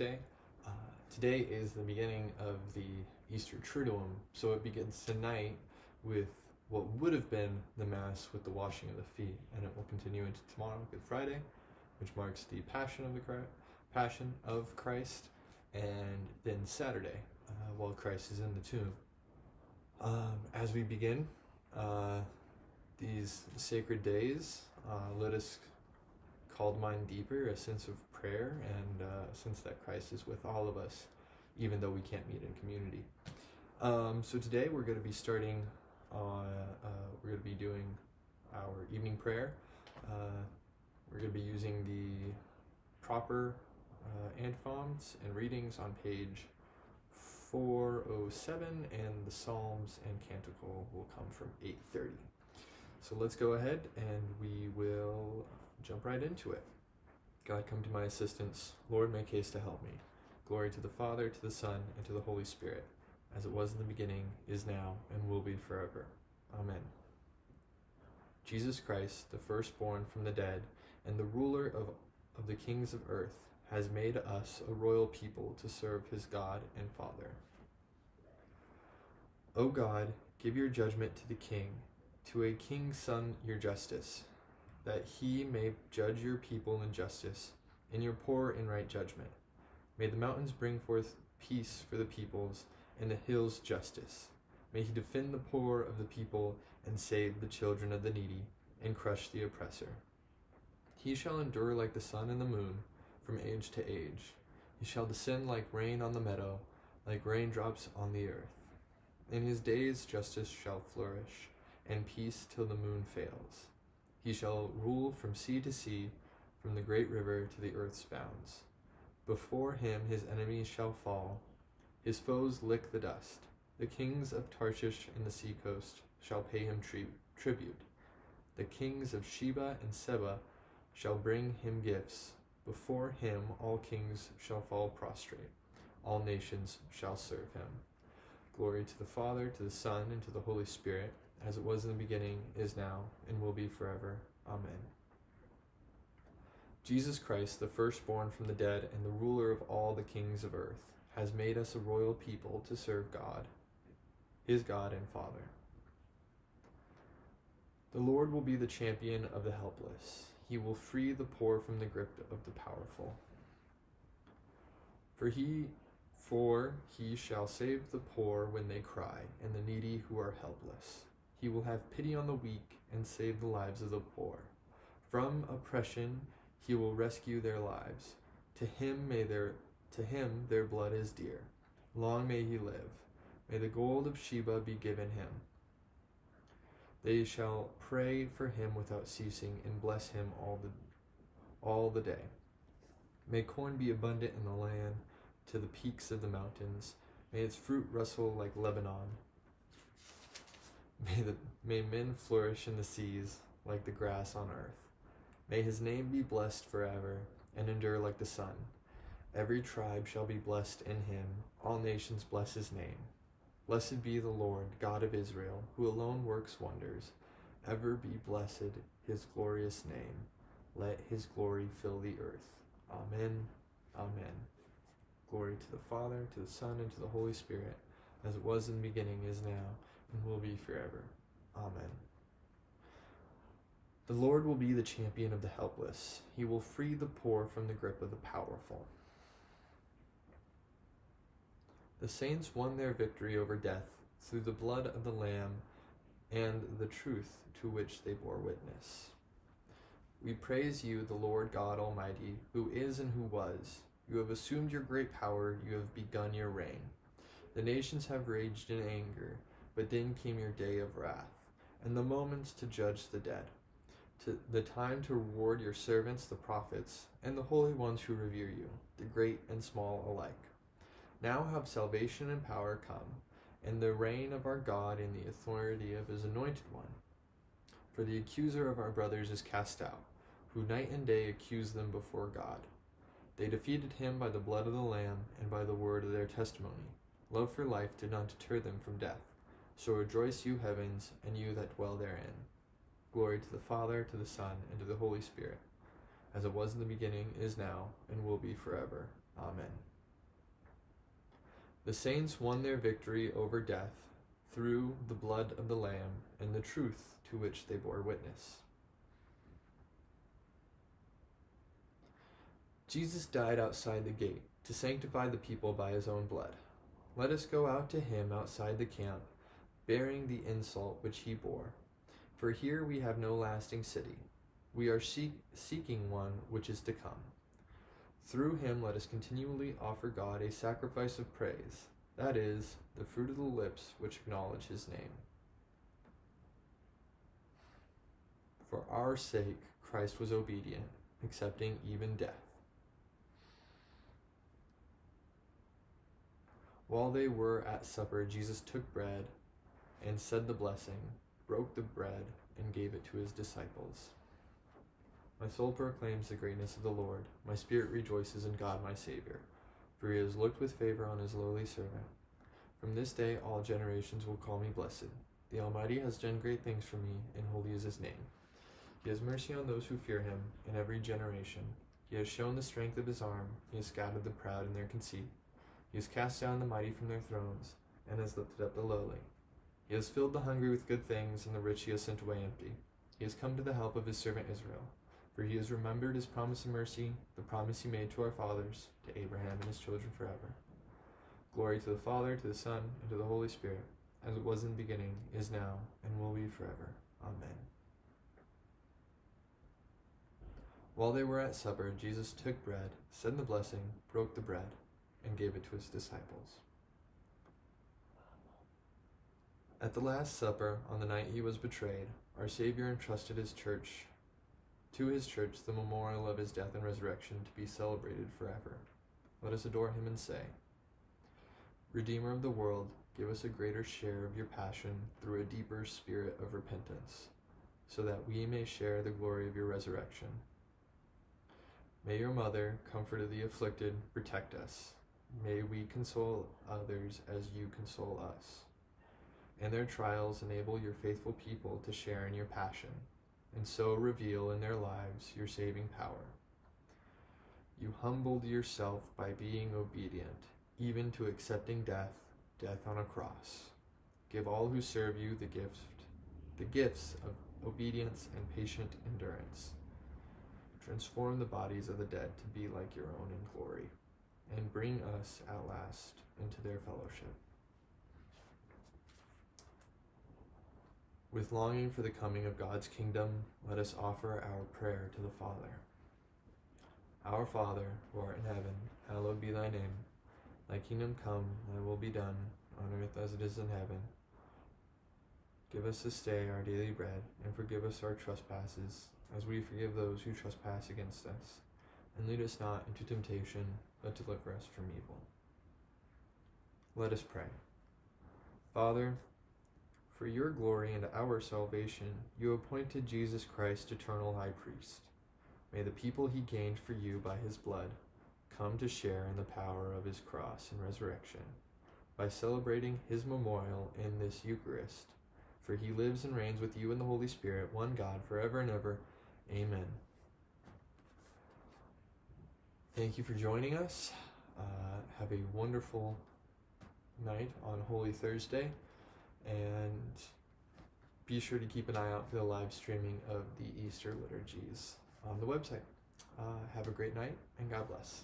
Uh, today is the beginning of the Easter Triduum, so it begins tonight with what would have been the Mass with the washing of the feet, and it will continue into tomorrow, Good Friday, which marks the Passion of the Christ, Passion of Christ, and then Saturday, uh, while Christ is in the tomb. Um, as we begin uh, these sacred days, uh, let us call mine deeper a sense of prayer and uh, a sense that Christ is with all of us, even though we can't meet in community. Um, so today we're going to be starting. Uh, uh, we're going to be doing our evening prayer. Uh, we're going to be using the proper uh, antiphons and readings on page 407, and the Psalms and Canticle will come from 830. So let's go ahead and we will jump right into it. God, come to my assistance. Lord, make haste to help me. Glory to the Father, to the Son, and to the Holy Spirit, as it was in the beginning, is now, and will be forever. Amen. Jesus Christ, the firstborn from the dead, and the ruler of, of the kings of earth, has made us a royal people to serve his God and Father. O God, give your judgment to the king, to a king's son your justice that he may judge your people in justice, and your poor in right judgment. May the mountains bring forth peace for the peoples, and the hills justice. May he defend the poor of the people, and save the children of the needy, and crush the oppressor. He shall endure like the sun and the moon, from age to age. He shall descend like rain on the meadow, like raindrops on the earth. In his days justice shall flourish, and peace till the moon fails. He shall rule from sea to sea, from the great river to the earth's bounds. Before him his enemies shall fall, his foes lick the dust. The kings of Tarshish and the seacoast shall pay him tri- tribute. The kings of Sheba and Seba shall bring him gifts. Before him all kings shall fall prostrate. All nations shall serve him. Glory to the Father, to the Son, and to the Holy Spirit as it was in the beginning, is now, and will be forever. Amen. Jesus Christ, the firstborn from the dead and the ruler of all the kings of earth, has made us a royal people to serve God, his God and Father. The Lord will be the champion of the helpless. He will free the poor from the grip of the powerful. For he for he shall save the poor when they cry, and the needy who are helpless. He will have pity on the weak and save the lives of the poor. From oppression he will rescue their lives. To him may their to him their blood is dear. Long may he live. May the gold of Sheba be given him. They shall pray for him without ceasing and bless him all the all the day. May corn be abundant in the land to the peaks of the mountains. May its fruit rustle like Lebanon. May, the, may men flourish in the seas like the grass on earth. May his name be blessed forever and endure like the sun. Every tribe shall be blessed in him, all nations bless his name. Blessed be the Lord, God of Israel, who alone works wonders. Ever be blessed his glorious name. Let his glory fill the earth. Amen. Amen. Glory to the Father, to the Son, and to the Holy Spirit, as it was in the beginning, is now and will be forever. Amen. The Lord will be the champion of the helpless. He will free the poor from the grip of the powerful. The saints won their victory over death through the blood of the Lamb and the truth to which they bore witness. We praise you, the Lord God Almighty, who is and who was. You have assumed your great power, you have begun your reign. The nations have raged in anger but then came your day of wrath, and the moments to judge the dead, to the time to reward your servants, the prophets, and the holy ones who revere you, the great and small alike. Now have salvation and power come, and the reign of our God and the authority of his anointed one. For the accuser of our brothers is cast out, who night and day accuse them before God. They defeated him by the blood of the Lamb and by the word of their testimony. Love for life did not deter them from death. So rejoice, you heavens, and you that dwell therein. Glory to the Father, to the Son, and to the Holy Spirit, as it was in the beginning, is now, and will be forever. Amen. The saints won their victory over death through the blood of the Lamb and the truth to which they bore witness. Jesus died outside the gate to sanctify the people by his own blood. Let us go out to him outside the camp, bearing the insult which he bore. For here we have no lasting city. We are seek- seeking one which is to come. Through him let us continually offer God a sacrifice of praise, that is, the fruit of the lips which acknowledge his name. For our sake, Christ was obedient, accepting even death. While they were at supper, Jesus took bread and said the blessing, broke the bread, and gave it to his disciples. My soul proclaims the greatness of the Lord. My spirit rejoices in God my Savior, for he has looked with favor on his lowly servant. From this day all generations will call me blessed. The Almighty has done great things for me, and holy is his name. He has mercy on those who fear him in every generation. He has shown the strength of his arm. He has scattered the proud in their conceit. He has cast down the mighty from their thrones, and has lifted up the lowly. He has filled the hungry with good things, and the rich he has sent away empty. He has come to the help of his servant Israel. For he has remembered his promise of mercy, the promise he made to our fathers, to Abraham and his children forever. Glory to the Father, to the Son, and to the Holy Spirit, as it was in the beginning, is now, and will be forever. Amen. While they were at supper, Jesus took bread, said the blessing, broke the bread, and gave it to his disciples. At the Last Supper, on the night he was betrayed, our Savior entrusted his church to his church the memorial of his death and resurrection to be celebrated forever. Let us adore him and say, Redeemer of the world, give us a greater share of your passion through a deeper spirit of repentance, so that we may share the glory of your resurrection. May your mother, comfort of the afflicted, protect us. May we console others as you console us. And their trials enable your faithful people to share in your passion and so reveal in their lives your saving power. You humbled yourself by being obedient, even to accepting death, death on a cross. Give all who serve you the gift, the gifts of obedience and patient endurance. Transform the bodies of the dead to be like your own in glory, and bring us at last into their fellowship. With longing for the coming of God's kingdom, let us offer our prayer to the Father. Our Father, who art in heaven, hallowed be thy name. Thy kingdom come, thy will be done, on earth as it is in heaven. Give us this day our daily bread, and forgive us our trespasses, as we forgive those who trespass against us. And lead us not into temptation, but deliver us from evil. Let us pray. Father, for your glory and our salvation, you appointed Jesus Christ eternal high priest. May the people he gained for you by his blood come to share in the power of his cross and resurrection by celebrating his memorial in this Eucharist. For he lives and reigns with you in the Holy Spirit, one God, forever and ever. Amen. Thank you for joining us. Uh, have a wonderful night on Holy Thursday and be sure to keep an eye out for the live streaming of the Easter liturgies on the website. Uh, have a great night and God bless.